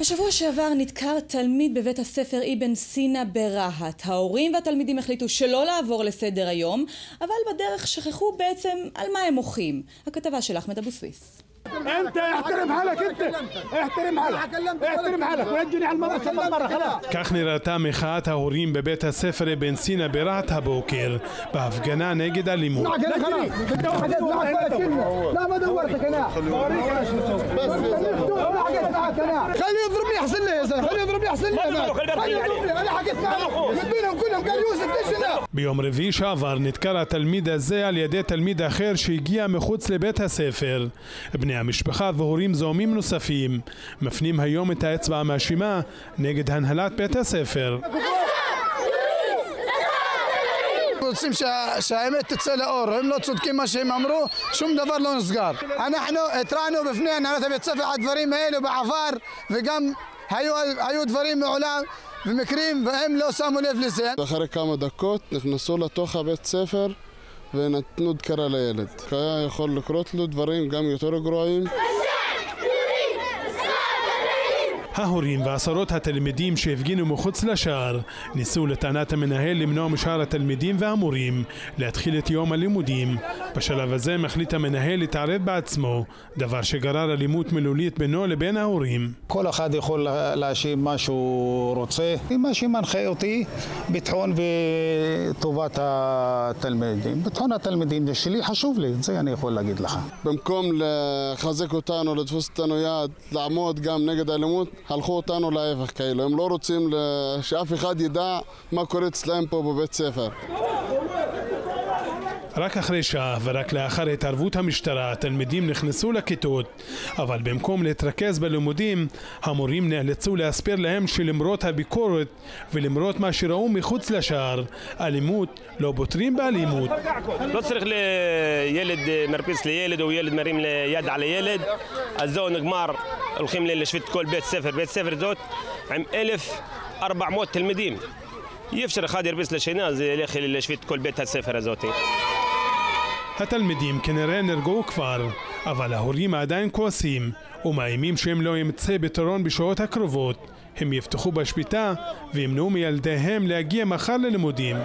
בשבוע שעבר נדקר תלמיד בבית הספר אבן סינא ברהט. ההורים והתלמידים החליטו שלא לעבור לסדר היום, אבל בדרך שכחו בעצם על מה הם מוחים. הכתבה של אחמד אבו סוויס. انت احترم حالك انت احترم حالك احترم حالك ونجني على المره ثم مره خلاص כך נראתה מחאת ההורים בבית הספר אבן סינא ברהט הבוקר, בהפגנה נגד אלימות. زلمه خليه يضربني احسن لي خليه يضربني انا حكيت معهم بينهم كلهم قال يوسف ليش هنا ביום רביעי שעבר נדקר התלמיד הזה על ידי תלמיד אחר שהגיע מחוץ לבית הספר. בני המשפחה והורים זעומים נוספים מפנים היום את האצבע המאשימה נגד הנהלת בית הספר. רוצים שה, שהאמת תצא לאור, הם לא צודקים מה שהם אמרו, שום דבר לא נסגר. אנחנו התרענו בפני הנהלת הבית ספר על הדברים האלו בעבר, וגם היו, היו דברים מעולם ומקרים, והם לא שמו לב לזה. אחרי כמה דקות נכנסו לתוך הבית ספר ונתנו דקרה לילד. היה יכול לקרות לו דברים גם יותר גרועים. ההורים ועשרות התלמידים שהפגינו מחוץ לשער ניסו לטענת המנהל למנוע משאר התלמידים והמורים להתחיל את יום הלימודים. בשלב הזה מחליט המנהל להתערב בעצמו, דבר שגרר אלימות מילולית בינו לבין ההורים. כל אחד יכול להאשים מה שהוא רוצה, מה שמנחה אותי, ביטחון וטובת התלמידים. ביטחון התלמידים זה שלי, חשוב לי, זה אני יכול להגיד לך. במקום לחזק אותנו, לתפוס אותנו יד, לעמוד גם נגד האלימות, הלכו אותנו להפך כאילו. הם לא רוצים שאף אחד ידע מה קורה אצלם פה בבית ספר. רק אחרי שעה ורק לאחר התערבות המשטרה התלמידים נכנסו לכיתות אבל במקום להתרכז בלימודים המורים נאלצו להסביר להם שלמרות הביקורת ולמרות מה שראו מחוץ לשער אלימות לא פותרים באלימות לא צריך לילד מרביץ לילד או ילד מרים יד על הילד אז זהו נגמר הולכים להשוויץ כל בית ספר. בית ספר זאת עם 1,400 תלמידים. אי אפשר אחד ירביץ לשני אז ילך להשוויץ כל בית הספר הזאת. התלמידים כנראה נרגעו כבר, אבל ההורים עדיין כועסים ומאיימים שאם לא ימצא פתרון בשעות הקרובות, הם יפתחו בשביתה וימנעו מילדיהם להגיע מחר ללימודים.